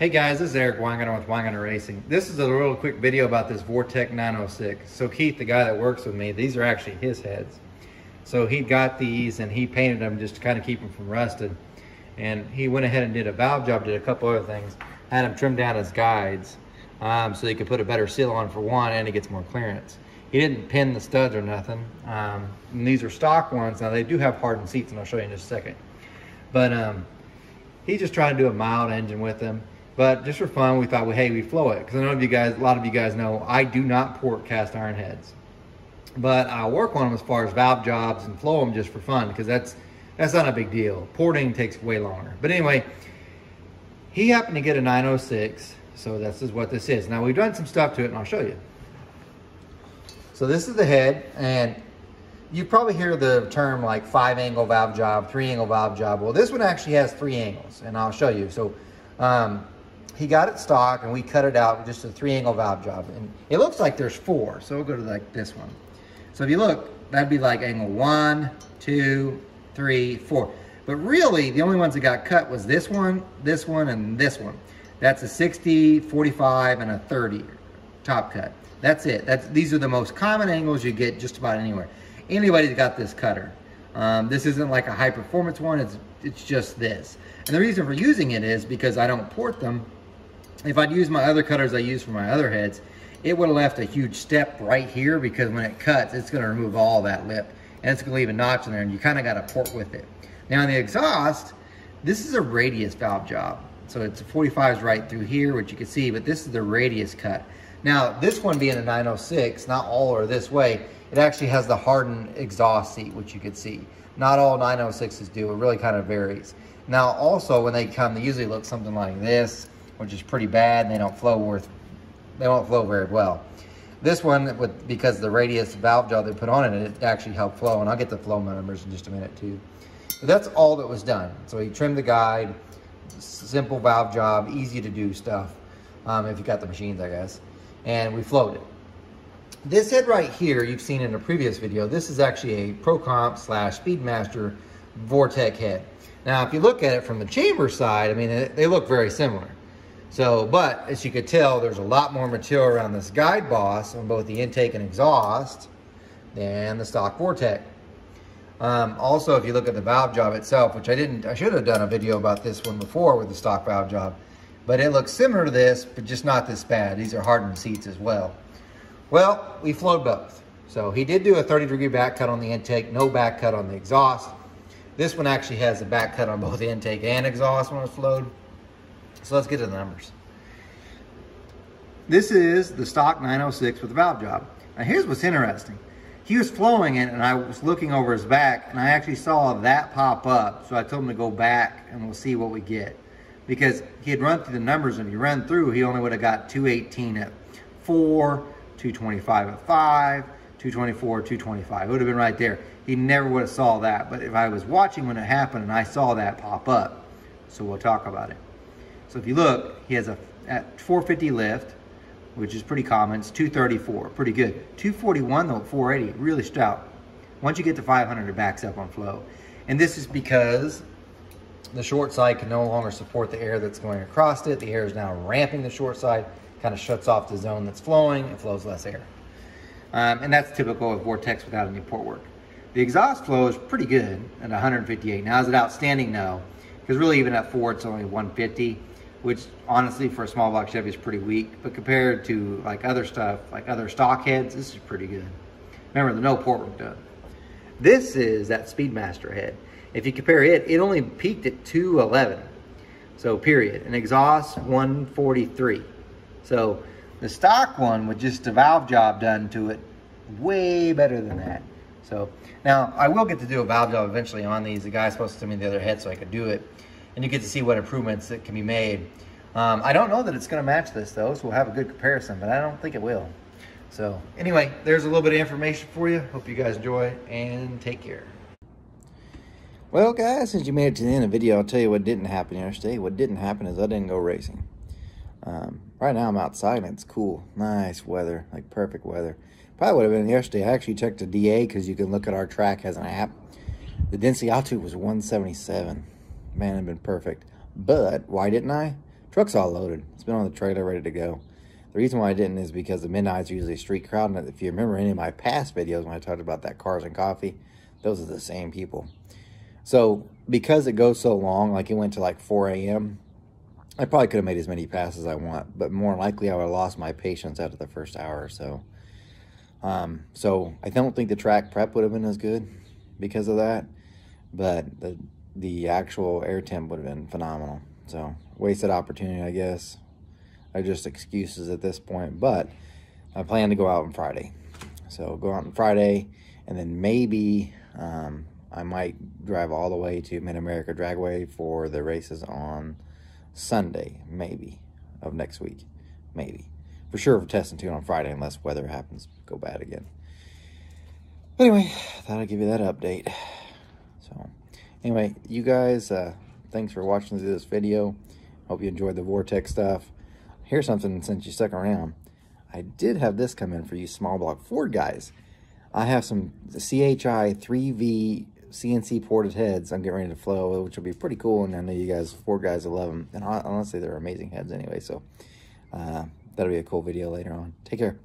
Hey guys, this is Eric Weingartner with Weingartner Racing. This is a real quick video about this Vortec 906. So Keith, the guy that works with me, these are actually his heads. So he got these and he painted them just to kind of keep them from rusted. And he went ahead and did a valve job, did a couple other things, had them trimmed down his guides um, so he could put a better seal on for one and he gets more clearance. He didn't pin the studs or nothing. Um, these are stock ones. Now they do have hardened seats and I'll show you in just a second. But um, he's just trying to do a mild engine with them. But just for fun, we thought, well, hey, we flow it. Because I know you guys, a lot of you guys know, I do not port cast iron heads. But I work on them as far as valve jobs and flow them just for fun because that's that's not a big deal. Porting takes way longer. But anyway, he happened to get a 906. So this is what this is. Now we've done some stuff to it and I'll show you. So this is the head and you probably hear the term like five angle valve job, three angle valve job. Well, this one actually has three angles and I'll show you. So um, he got it stock and we cut it out with just a three angle valve job. And it looks like there's four. So we'll go to like this one. So if you look, that'd be like angle one, two, three, four. But really the only ones that got cut was this one, this one, and this one. That's a 60, 45, and a 30 top cut. That's it. That's These are the most common angles you get just about anywhere. Anybody's got this cutter. Um, this isn't like a high performance one, it's, it's just this. And the reason for using it is because I don't port them if I'd used my other cutters I use for my other heads, it would have left a huge step right here because when it cuts, it's gonna remove all that lip and it's gonna leave a notch in there and you kinda gotta port with it. Now in the exhaust, this is a radius valve job. So it's 45s right through here, which you can see, but this is the radius cut. Now, this one being a 906, not all are this way, it actually has the hardened exhaust seat, which you can see. Not all 906s do, it really kind of varies. Now, also, when they come, they usually look something like this, which is pretty bad, and they don't flow worth, they don't flow very well. This one, with because the radius valve job they put on it, it actually helped flow, and I'll get the flow numbers in just a minute too. But that's all that was done. So he trimmed the guide, simple valve job, easy to do stuff, um, if you got the machines, I guess. And we flowed it. This head right here, you've seen in a previous video, this is actually a ProComp slash Speedmaster Vortec head. Now, if you look at it from the chamber side, I mean, they look very similar. So, but as you could tell, there's a lot more material around this guide boss on both the intake and exhaust than the stock Vortec. Um, also, if you look at the valve job itself, which I didn't, I should have done a video about this one before with the stock valve job, but it looks similar to this, but just not this bad. These are hardened seats as well. Well, we flowed both. So he did do a 30 degree back cut on the intake, no back cut on the exhaust. This one actually has a back cut on both the intake and exhaust when it's flowed. So let's get to the numbers. This is the stock 906 with the valve job. Now here's what's interesting. He was flowing it and I was looking over his back and I actually saw that pop up. So I told him to go back and we'll see what we get. Because he had run through the numbers and he ran through, he only would have got 218 at 4, 225 at 5, 224, 225. It would have been right there. He never would have saw that. But if I was watching when it happened and I saw that pop up, so we'll talk about it. So if you look, he has a at 450 lift, which is pretty common. It's 234, pretty good. 241 though, 480, really stout. Once you get to 500, it backs up on flow. And this is because the short side can no longer support the air that's going across it. The air is now ramping the short side, kind of shuts off the zone that's flowing, it flows less air. Um, and that's typical of Vortecs without any port work. The exhaust flow is pretty good at 158. Now, is it outstanding? No. Because really, even at 4, it's only 150 which honestly for a small block Chevy is pretty weak, but compared to like other stuff, like other stock heads, this is pretty good. Remember the no port work done. This is that Speedmaster head. If you compare it, it only peaked at 211. So period. An exhaust 143. So the stock one with just a valve job done to it, way better than that. So now I will get to do a valve job eventually on these. The guy's supposed to send me the other head so I could do it and you get to see what improvements that can be made. Um, I don't know that it's going to match this though, so we'll have a good comparison, but I don't think it will. So anyway, there's a little bit of information for you. Hope you guys enjoy and take care. Well, guys, since you made it to the end of the video, I'll tell you what didn't happen yesterday. What didn't happen is I didn't go racing. Um, right now I'm outside and it's cool. Nice weather, like perfect weather. Probably would have been yesterday. I actually checked the DA because you can look at our track as an app. The density altitude was 177 man, it'd been perfect. But why didn't I? Truck's all loaded. It's been on the trailer ready to go. The reason why I didn't is because the midnight's are usually street crowd. And if you remember any of my past videos when I talked about that cars and coffee, those are the same people. So because it goes so long, like it went to like 4 a.m., I probably could have made as many passes as I want, but more likely I would have lost my patience after the first hour or so. Um, so I don't think the track prep would have been as good because of that, but the the actual air temp would have been phenomenal. So wasted opportunity, I guess. I just excuses at this point, but I plan to go out on Friday. So go out on Friday, and then maybe um, I might drive all the way to Mid America Dragway for the races on Sunday, maybe of next week, maybe for sure for testing tune on Friday unless weather happens go bad again. Anyway, thought I'd give you that update. Anyway, you guys, uh, thanks for watching this video. Hope you enjoyed the Vortecs stuff. Here's something since you stuck around. I did have this come in for you small block Ford guys. I have some CHI 3V CNC ported heads I'm getting ready to flow, which will be pretty cool. And I know you guys, Ford guys, will love them. And honestly, they're amazing heads anyway. So uh, that'll be a cool video later on. Take care.